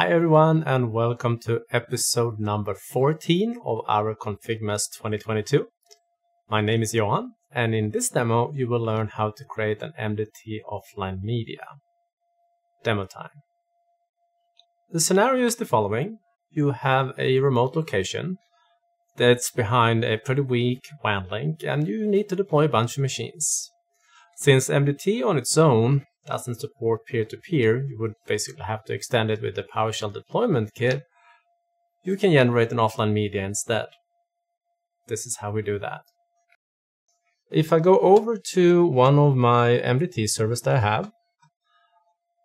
Hi everyone and welcome to episode number 14 of our ConfigMas 2022. My name is Johan and in this demo you will learn how to create an MDT offline media. Demo time. The scenario is the following. You have a remote location that's behind a pretty weak WAN link and you need to deploy a bunch of machines. Since MDT on its own doesn't support peer-to-peer, you would basically have to extend it with the PowerShell deployment kit, you can generate an offline media instead. This is how we do that. If I go over to one of my MDT servers that I have,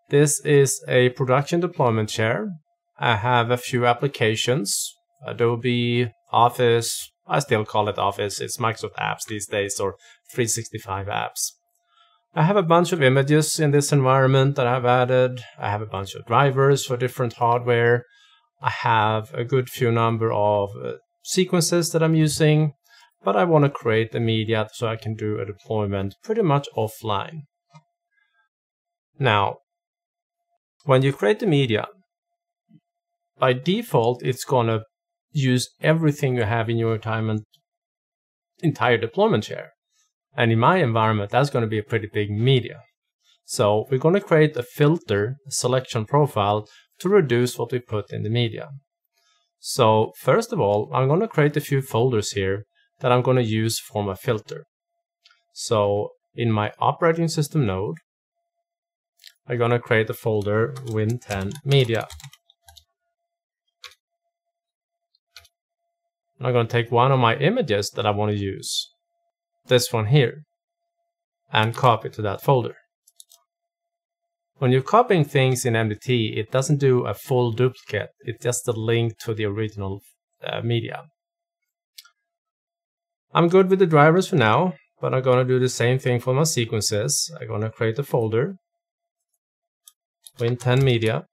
this is a production deployment share. I have a few applications, Adobe, Office, I still call it Office, it's Microsoft apps these days, or 365 apps. I have a bunch of images in this environment that I've added. I have a bunch of drivers for different hardware. I have a good few number of uh, sequences that I'm using, but I want to create the media so I can do a deployment pretty much offline. Now, when you create the media, by default, it's going to use everything you have in your entire deployment share. And in my environment, that's going to be a pretty big media. So we're going to create a filter, a selection profile to reduce what we put in the media. So first of all, I'm going to create a few folders here that I'm going to use for my filter. So in my operating system node, I'm going to create a folder Win10 media. I'm going to take one of my images that I want to use this one here and copy to that folder. When you're copying things in MDT, it doesn't do a full duplicate. It's just a link to the original uh, media. I'm good with the drivers for now, but I'm going to do the same thing for my sequences. I'm going to create a folder, Win10 Media,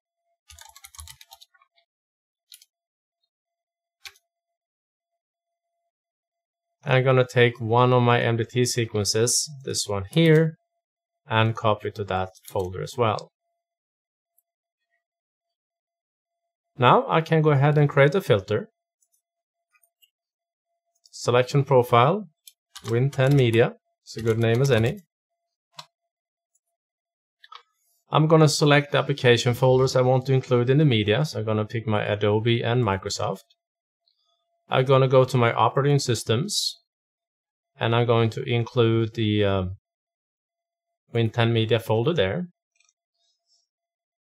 I'm going to take one of my MDT sequences, this one here, and copy to that folder as well. Now I can go ahead and create a filter. Selection profile, Win10 Media, it's a good name as any. I'm going to select the application folders I want to include in the media, so I'm going to pick my Adobe and Microsoft. I'm going to go to my operating systems and I'm going to include the uh, Win10 media folder there.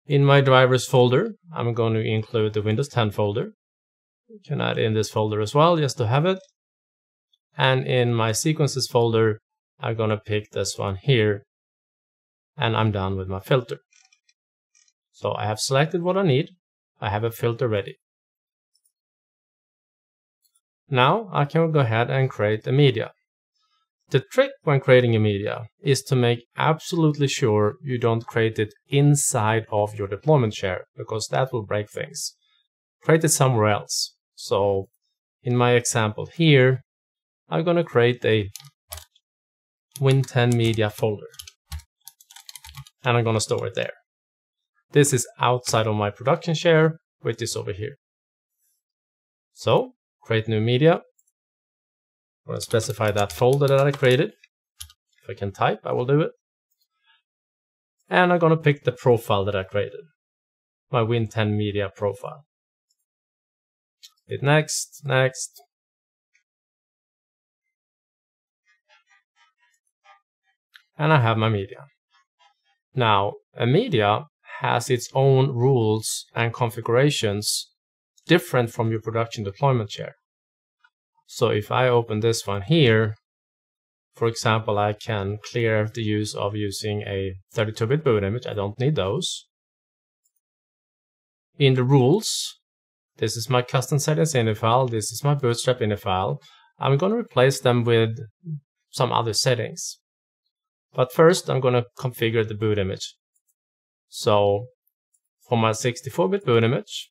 In my drivers folder, I'm going to include the Windows 10 folder. You can add in this folder as well, just to have it. And in my sequences folder, I'm going to pick this one here. And I'm done with my filter. So I have selected what I need. I have a filter ready. Now I can go ahead and create a media. The trick when creating a media is to make absolutely sure you don't create it inside of your deployment share because that will break things. Create it somewhere else. So in my example here, I'm going to create a Win10 media folder and I'm going to store it there. This is outside of my production share, which is over here. So create new media. I'm going to specify that folder that I created. If I can type, I will do it. And I'm going to pick the profile that I created, my Win10 media profile. Hit next, next. And I have my media. Now, a media has its own rules and configurations different from your production deployment share. So if I open this one here, for example, I can clear the use of using a 32-bit boot image. I don't need those. In the rules, this is my custom settings ini file. This is my bootstrap ini file. I'm going to replace them with some other settings. But first, I'm going to configure the boot image. So for my 64-bit boot image,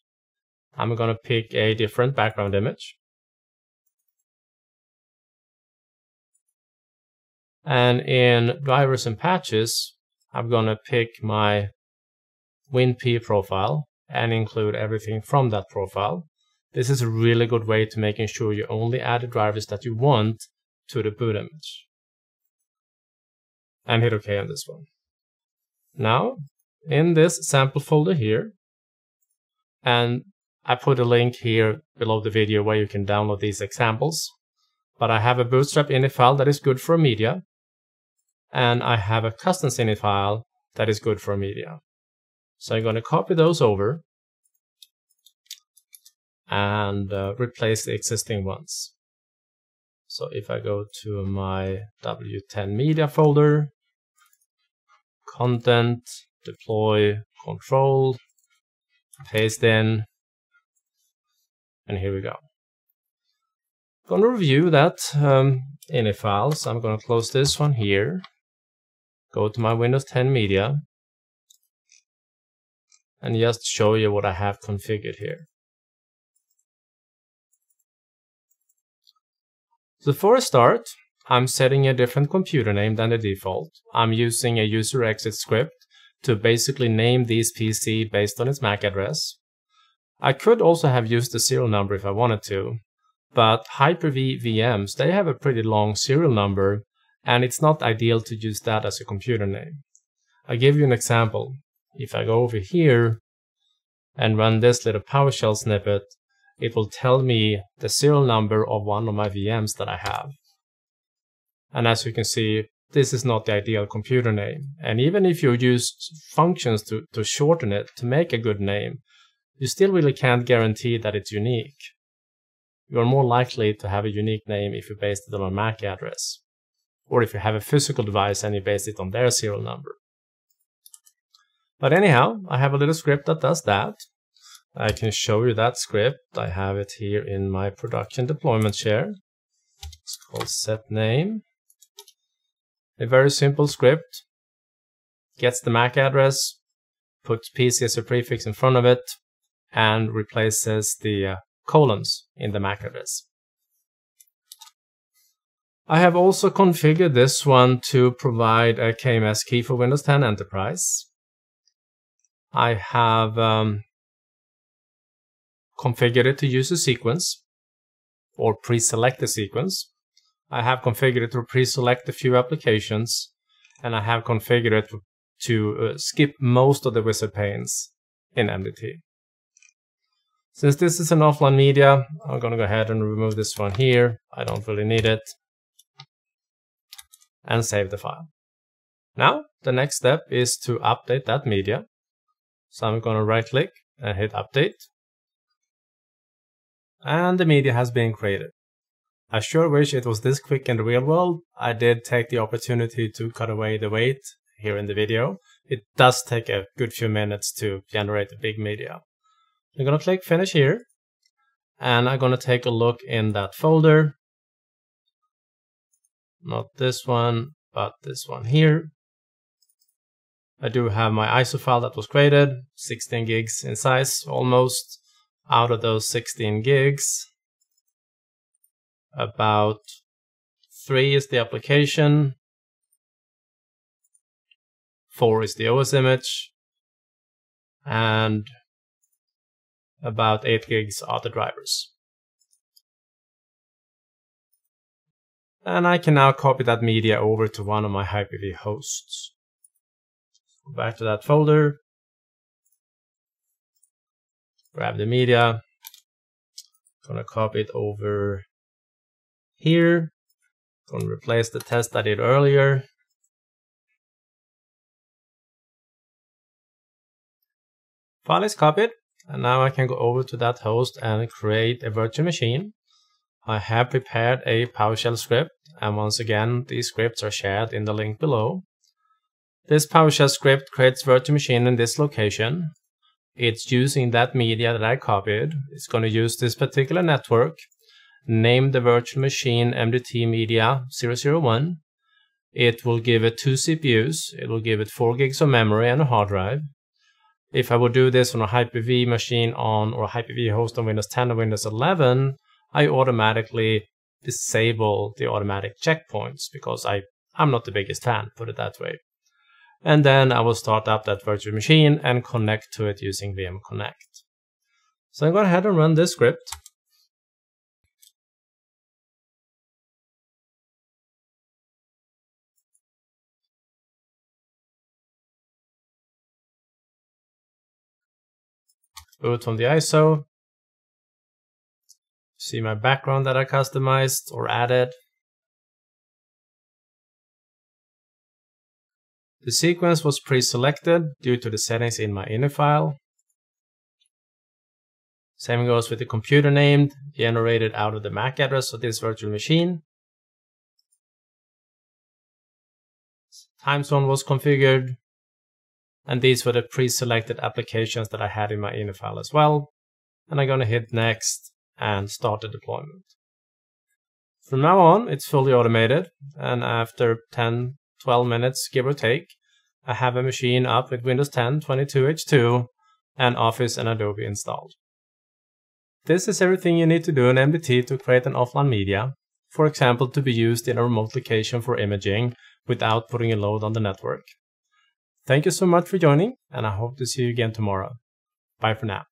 I'm going to pick a different background image. And in drivers and patches, I'm going to pick my WinPE profile and include everything from that profile. This is a really good way to making sure you only add the drivers that you want to the boot image. And hit OK on this one. Now, in this sample folder here, and I put a link here below the video where you can download these examples. But I have a bootstrap init file that is good for media. And I have a custom init file that is good for media. So I'm going to copy those over and uh, replace the existing ones. So if I go to my W10 media folder, content, deploy, control, paste in, and here we go. I'm going to review that um, init file, so I'm going to close this one here, go to my Windows 10 media, and just show you what I have configured here. So for a start, I'm setting a different computer name than the default. I'm using a user exit script to basically name this PC based on its MAC address. I could also have used the serial number if I wanted to, but Hyper-V VMs, they have a pretty long serial number, and it's not ideal to use that as a computer name. I'll give you an example. If I go over here and run this little PowerShell snippet, it will tell me the serial number of one of my VMs that I have. And as you can see, this is not the ideal computer name. And even if you use functions to, to shorten it to make a good name, you still really can't guarantee that it's unique. You're more likely to have a unique name if you base it on a MAC address, or if you have a physical device and you base it on their serial number. But anyhow, I have a little script that does that. I can show you that script. I have it here in my production deployment share. It's called set name. A very simple script. Gets the MAC address, puts PC as a prefix in front of it, and replaces the uh, colons in the MAC address. I have also configured this one to provide a KMS key for Windows 10 Enterprise. I have um, configured it to use a sequence or pre-select a sequence. I have configured it to pre-select a few applications and I have configured it to uh, skip most of the wizard panes in MDT. Since this is an offline media, I'm going to go ahead and remove this one here. I don't really need it. And save the file. Now, the next step is to update that media. So I'm going to right click and hit update. And the media has been created. I sure wish it was this quick in the real world. I did take the opportunity to cut away the wait here in the video. It does take a good few minutes to generate a big media. I'm going to click finish here and I'm going to take a look in that folder. Not this one, but this one here. I do have my ISO file that was created, 16 gigs in size almost. Out of those 16 gigs, about 3 is the application, 4 is the OS image, and about 8 gigs are the drivers. And I can now copy that media over to one of my Hyper-V hosts. Go back to that folder, grab the media, gonna copy it over here, gonna replace the test I did earlier. File is copied, and now I can go over to that host and create a virtual machine. I have prepared a PowerShell script, and once again, these scripts are shared in the link below. This PowerShell script creates virtual machine in this location. It's using that media that I copied. It's going to use this particular network, name the virtual machine MDT media 001. It will give it two CPUs. It will give it 4 gigs of memory and a hard drive if I would do this on a Hyper-V machine on or a Hyper-V host on Windows 10 or Windows 11, I automatically disable the automatic checkpoints because I, I'm not the biggest fan, put it that way. and then I will start up that virtual machine and connect to it using VM Connect. So I'm going to go ahead and run this script. Boot from the ISO. See my background that I customized or added. The sequence was pre-selected due to the settings in my ini file. Same goes with the computer name generated out of the MAC address of this virtual machine. Time zone was configured. And these were the pre-selected applications that I had in my ini file as well. And I'm going to hit next and start the deployment. From now on, it's fully automated. And after 10, 12 minutes, give or take. I have a machine up with Windows 10, 22H2, and Office and Adobe installed. This is everything you need to do in MDT to create an offline media, for example to be used in a remote location for imaging without putting a load on the network. Thank you so much for joining, and I hope to see you again tomorrow. Bye for now.